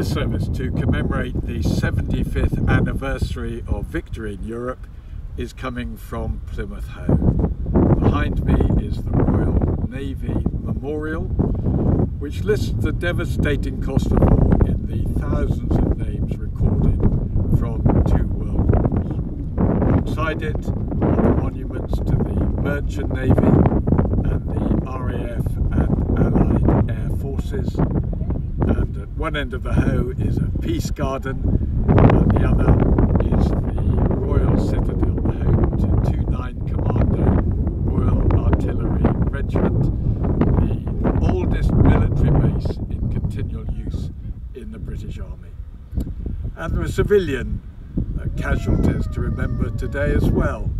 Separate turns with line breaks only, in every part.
This service to commemorate the 75th anniversary of victory in Europe is coming from Plymouth Hoe. Behind me is the Royal Navy Memorial, which lists the devastating cost of war in the thousands of names recorded from two world wars. Alongside it are the monuments to the Merchant Navy and the RAF and Allied Air Forces one end of the Hoe is a peace garden, and the other is the Royal Citadel, the home to 29 Commando Royal Artillery Regiment, the oldest military base in continual use in the British Army. And there are civilian uh, casualties to remember today as well.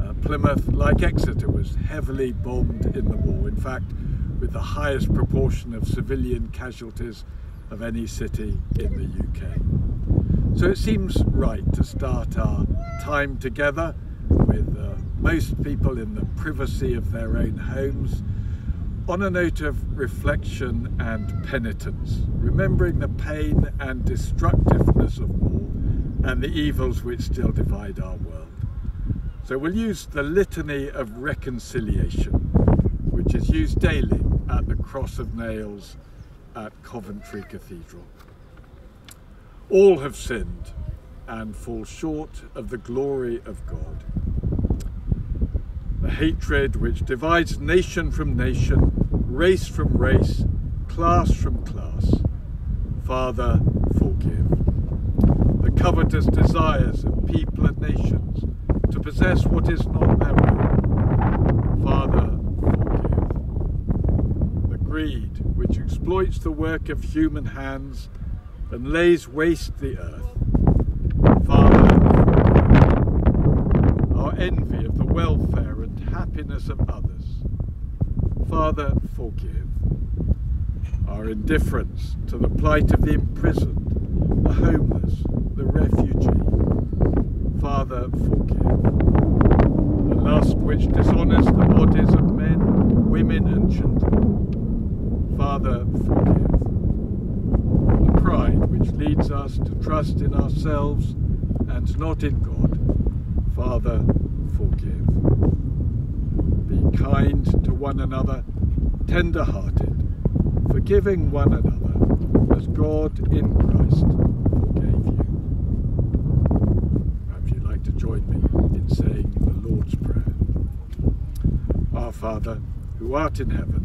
Uh, Plymouth, like Exeter, was heavily bombed in the war. In fact, with the highest proportion of civilian casualties of any city in the UK. So it seems right to start our time together with uh, most people in the privacy of their own homes on a note of reflection and penitence, remembering the pain and destructiveness of war and the evils which still divide our world. So we'll use the Litany of Reconciliation, which is used daily at the Cross of Nails at Coventry Cathedral. All have sinned and fall short of the glory of God. The hatred which divides nation from nation, race from race, class from class. Father, forgive. The covetous desires of people and nations to possess what is not their own. Father, forgive. The greed which exploits the work of human hands and lays waste the earth. Father, our envy of the welfare and happiness of others. Father, forgive. Our indifference to the plight of the imprisoned, the homeless, the refugee. Father, forgive. The lust which dishonours the bodies of men, women and children Father, forgive. The pride which leads us to trust in ourselves and not in God. Father, forgive. Be kind to one another, tender-hearted, forgiving one another, as God in Christ forgave you. Perhaps you'd like to join me in saying the Lord's Prayer. Our Father, who art in heaven,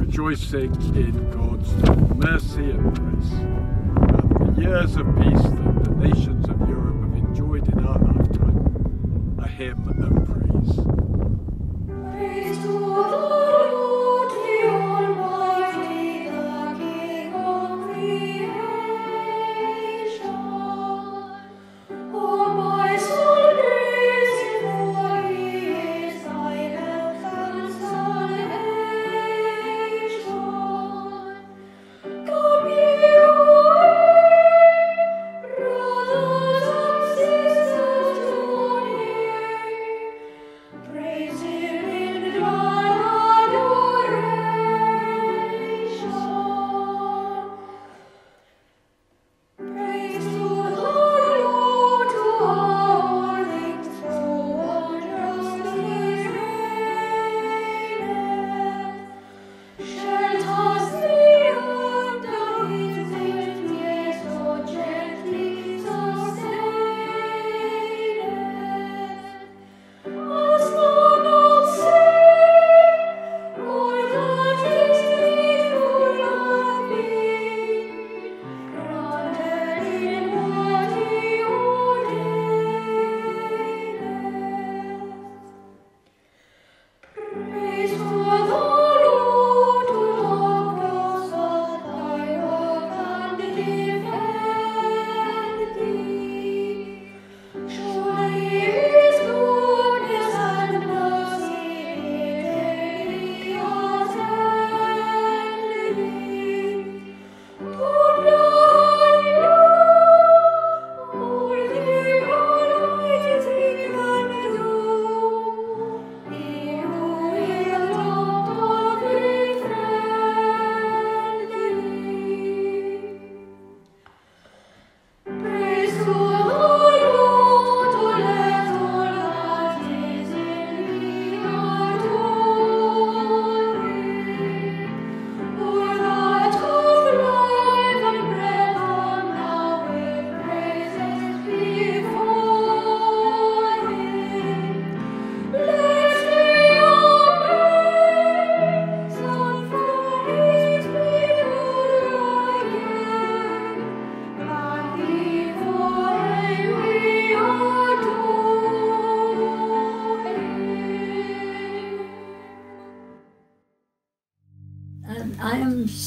rejoicing in God's mercy and grace, and the years of peace that the nations of Europe have enjoyed in our lifetime, a hymn of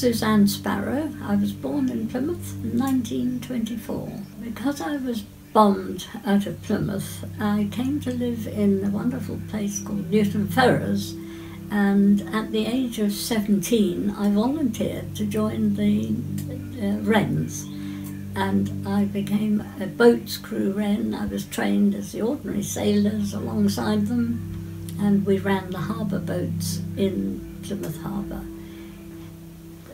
Suzanne Sparrow. I was born in Plymouth in 1924. Because I was bombed out of Plymouth, I came to live in a wonderful place called Newton Ferrers. And at the age of 17, I volunteered to join the uh, Wrens. And I became a boat's crew wren. I was trained as the ordinary sailors alongside them. And we ran the harbour boats in Plymouth Harbour.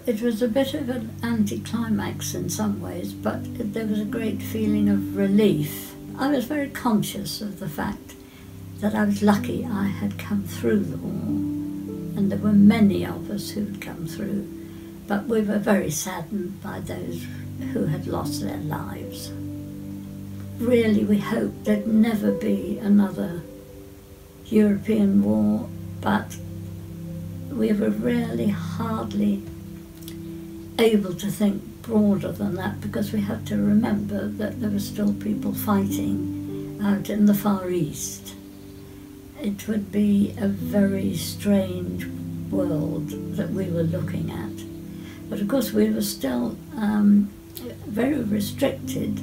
It was a bit of an anticlimax in some ways, but there was a great feeling of relief. I was very conscious of the fact that I was lucky I had come through the war, and there were many of us who had come through, but we were very saddened by those who had lost their lives. Really, we hoped there'd never be another European war, but we were really hardly able to think broader than that because we had to remember that there were still people fighting out in the Far East. It would be a very strange world that we were looking at. But of course we were still um, very restricted.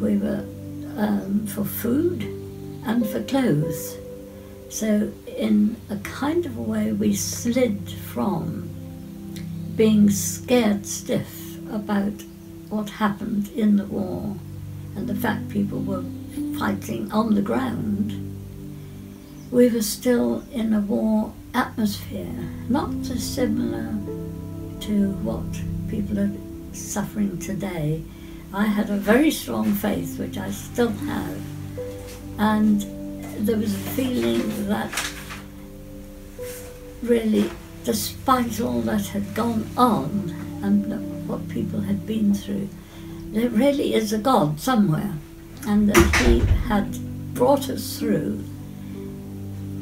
We were um, for food and for clothes. So in a kind of a way we slid from being scared stiff about what happened in the war and the fact people were fighting on the ground, we were still in a war atmosphere, not dissimilar to what people are suffering today. I had a very strong faith, which I still have, and there was a feeling that really despite all that had gone on and what people had been through, there really is a God somewhere, and that He had brought us through.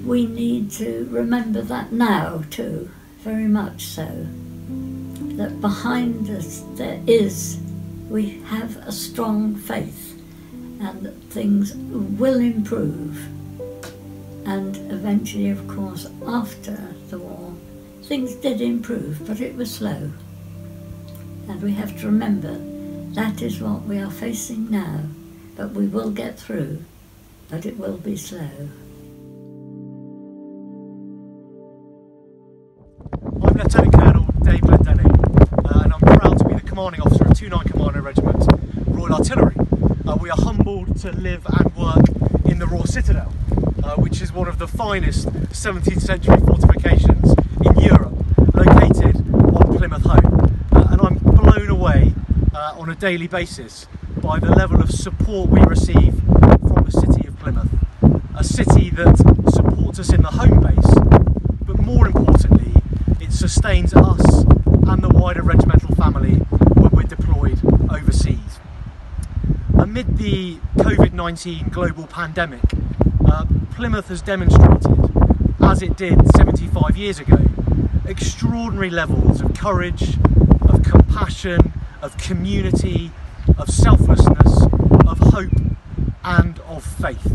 We need to remember that now, too, very much so. That behind us there is, we have a strong faith, and that things will improve. And eventually, of course, after the war, Things did improve, but it was slow. And we have to remember that is what we are facing now, but we will get through, but it will be slow.
I'm Lieutenant Colonel Dave Glendenning, uh, and I'm proud to be the commanding officer of 29 Commando Regiment, Royal Artillery. Uh, we are humbled to live and work in the Royal Citadel, uh, which is one of the finest 17th century fortifications in Europe, located on Plymouth Hoe. Uh, and I'm blown away uh, on a daily basis by the level of support we receive from the city of Plymouth. A city that supports us in the home base, but more importantly, it sustains us and the wider regimental family when we're deployed overseas. Amid the COVID-19 global pandemic, uh, Plymouth has demonstrated, as it did 75 years ago, extraordinary levels of courage, of compassion, of community, of selflessness, of hope and of faith.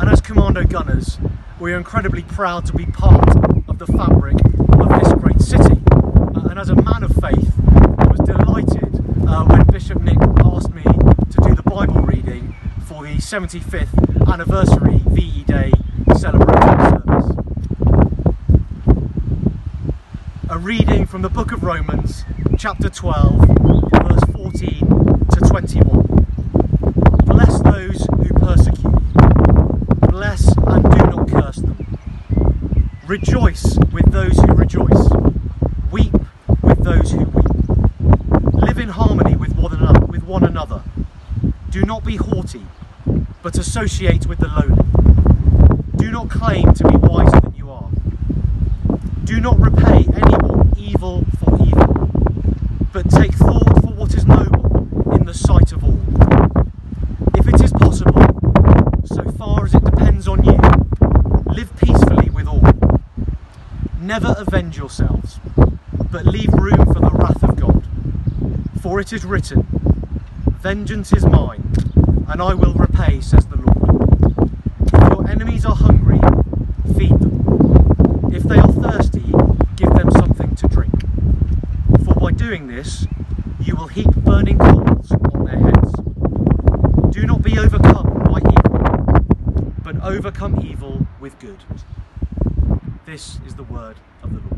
And as Commando Gunners, we are incredibly proud to be part of the fabric of this great city. Uh, and as a man of faith, I was delighted uh, when Bishop Nick asked me to do the Bible reading for the 75th anniversary VE Day celebration service. a reading from the book of Romans, chapter 12, verse 14 to 21. Bless those who persecute you. Bless and do not curse them. Rejoice with those who rejoice. Weep with those who weep. Live in harmony with one another. With one another. Do not be haughty, but associate with the lowly. Do not claim to be wiser yourselves, but leave room for the wrath of God. For it is written, Vengeance is mine, and I will repay, says the Lord. If your enemies are hungry, feed them. If they are thirsty, give them something to drink. For by doing this, you will heap burning coals on their heads. Do not be overcome by evil, but overcome evil with good. This is the word of the Lord.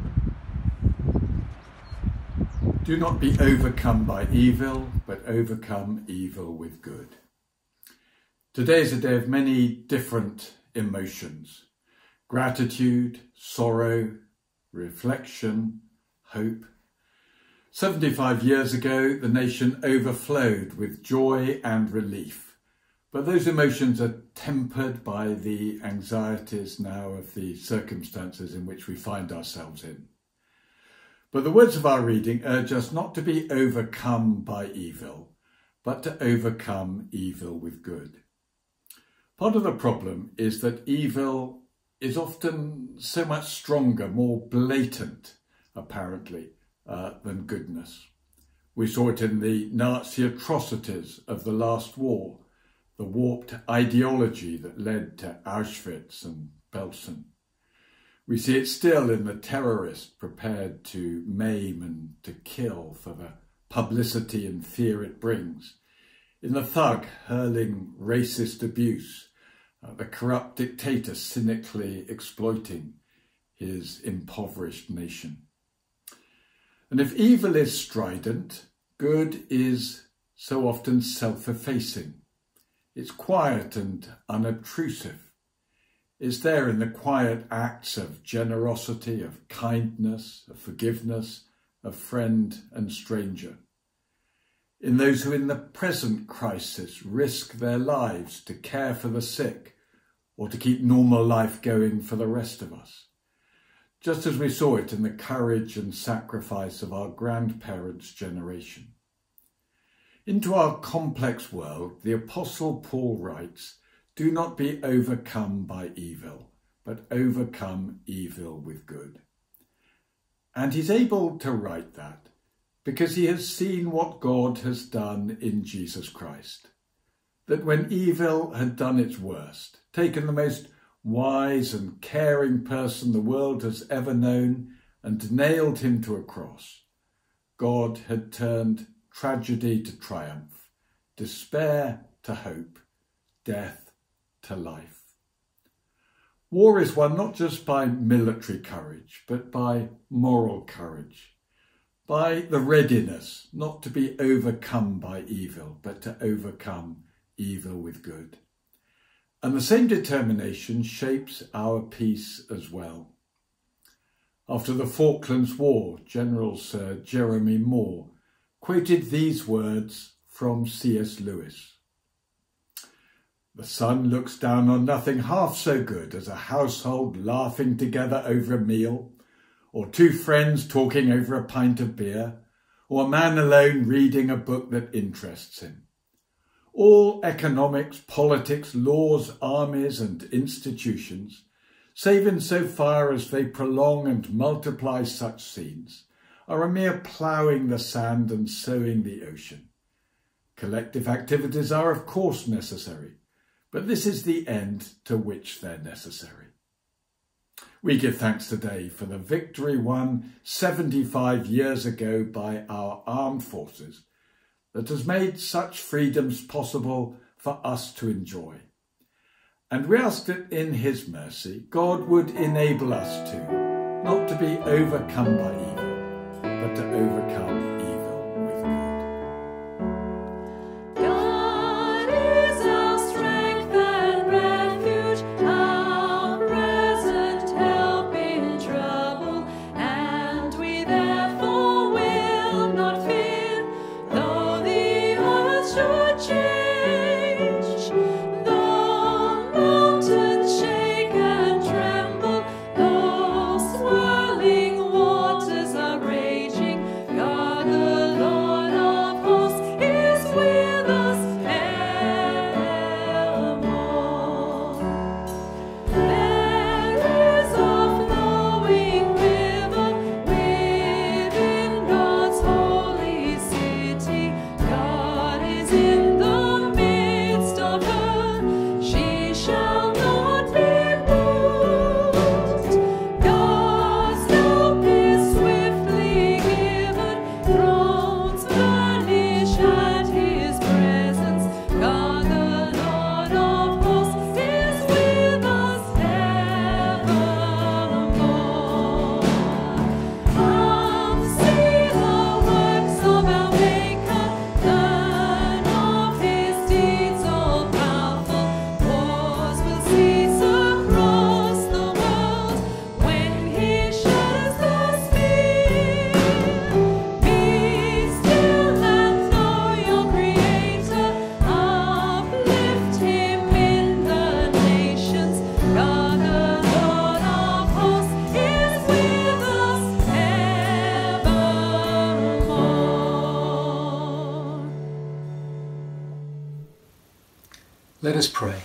Do not be overcome by evil, but overcome evil with good. Today is a day of many different emotions gratitude, sorrow, reflection, hope. 75 years ago, the nation overflowed with joy and relief. But those emotions are tempered by the anxieties now of the circumstances in which we find ourselves in. But the words of our reading urge us not to be overcome by evil, but to overcome evil with good. Part of the problem is that evil is often so much stronger, more blatant, apparently, uh, than goodness. We saw it in the Nazi atrocities of the last war, the warped ideology that led to Auschwitz and Belsen. We see it still in the terrorist prepared to maim and to kill for the publicity and fear it brings, in the thug hurling racist abuse, uh, the corrupt dictator cynically exploiting his impoverished nation. And if evil is strident, good is so often self-effacing. It's quiet and unobtrusive is there in the quiet acts of generosity, of kindness, of forgiveness, of friend and stranger. In those who in the present crisis risk their lives to care for the sick or to keep normal life going for the rest of us. Just as we saw it in the courage and sacrifice of our grandparents' generation. Into our complex world, the Apostle Paul writes, do not be overcome by evil, but overcome evil with good. And he's able to write that because he has seen what God has done in Jesus Christ. That when evil had done its worst, taken the most wise and caring person the world has ever known and nailed him to a cross, God had turned tragedy to triumph, despair to hope, death to life. War is won not just by military courage, but by moral courage, by the readiness not to be overcome by evil, but to overcome evil with good. And the same determination shapes our peace as well. After the Falklands War, General Sir Jeremy Moore quoted these words from C.S. Lewis. The sun looks down on nothing half so good as a household laughing together over a meal, or two friends talking over a pint of beer, or a man alone reading a book that interests him. All economics, politics, laws, armies and institutions, save in so far as they prolong and multiply such scenes, are a mere ploughing the sand and sowing the ocean. Collective activities are of course necessary, but this is the end to which they're necessary. We give thanks today for the victory won 75 years ago by our armed forces that has made such freedoms possible for us to enjoy. And we ask that in his mercy, God would enable us to, not to be overcome by evil, but to overcome
Father. Let us pray.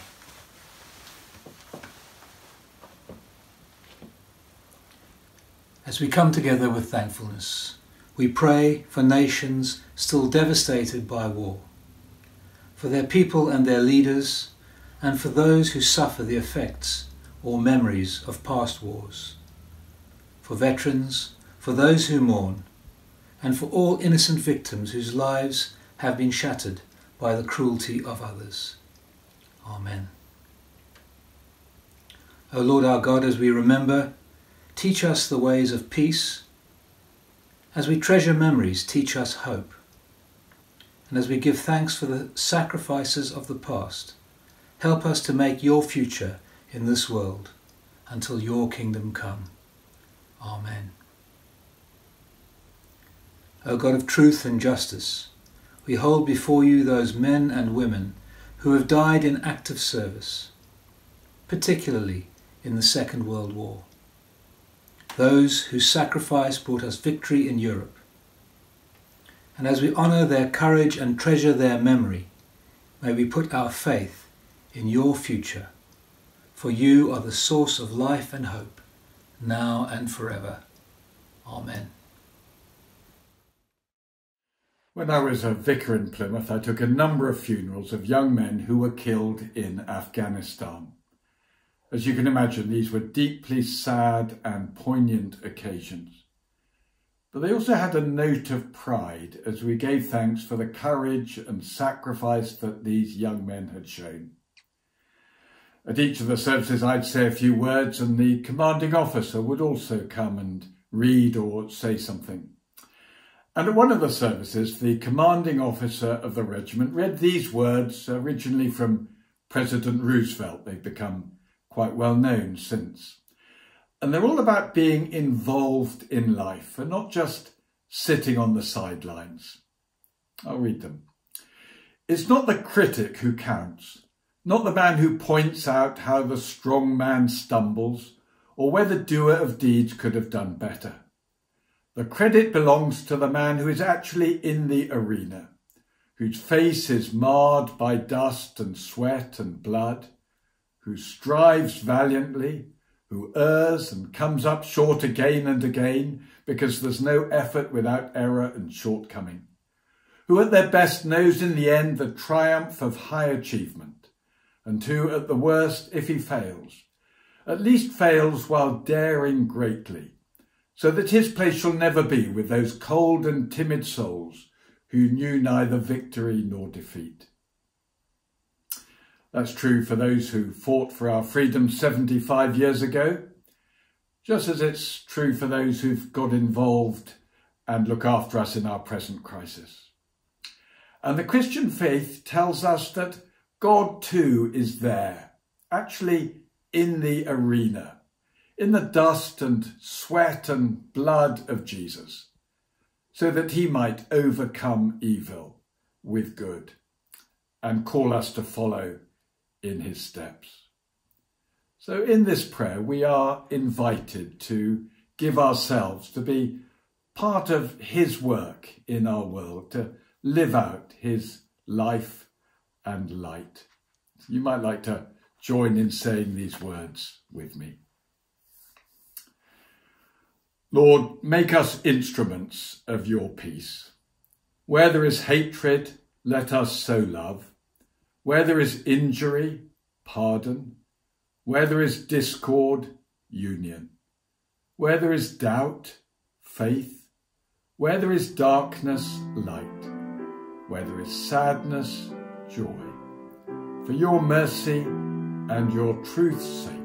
As we come together with thankfulness, we pray for nations still devastated by war, for their people and their leaders, and for those who suffer the effects or memories of past wars, for veterans, for those who mourn, and for all innocent victims whose lives have been shattered by the cruelty of others. Amen. O Lord our God, as we remember, teach us the ways of peace. As we treasure memories, teach us hope. And as we give thanks for the sacrifices of the past, help us to make your future in this world until your kingdom come. Amen. O God of truth and justice, we hold before you those men and women who have died in active service, particularly in the Second World War. Those whose sacrifice brought us victory in Europe. And as we honour their courage and treasure their memory, may we put our faith in your future, for you are the source of life and hope, now and forever. Amen.
When I was a vicar in Plymouth, I took a number of funerals of young men who were killed in Afghanistan. As you can imagine, these were deeply sad and poignant occasions. But they also had a note of pride as we gave thanks for the courage and sacrifice that these young men had shown. At each of the services, I'd say a few words, and the commanding officer would also come and read or say something. And at one of the services, the commanding officer of the regiment read these words, originally from President Roosevelt. They've become quite well known since. And they're all about being involved in life and not just sitting on the sidelines. I'll read them. It's not the critic who counts, not the man who points out how the strong man stumbles or where the doer of deeds could have done better. The credit belongs to the man who is actually in the arena, whose face is marred by dust and sweat and blood, who strives valiantly, who errs and comes up short again and again because there's no effort without error and shortcoming, who at their best knows in the end the triumph of high achievement, and who at the worst, if he fails, at least fails while daring greatly, so that his place shall never be with those cold and timid souls who knew neither victory nor defeat. That's true for those who fought for our freedom 75 years ago, just as it's true for those who've got involved and look after us in our present crisis. And the Christian faith tells us that God too is there, actually in the arena in the dust and sweat and blood of Jesus, so that he might overcome evil with good and call us to follow in his steps. So in this prayer, we are invited to give ourselves to be part of his work in our world, to live out his life and light. You might like to join in saying these words with me. Lord, make us instruments of your peace. Where there is hatred, let us sow love. Where there is injury, pardon. Where there is discord, union. Where there is doubt, faith. Where there is darkness, light. Where there is sadness, joy. For your mercy and your truth's sake.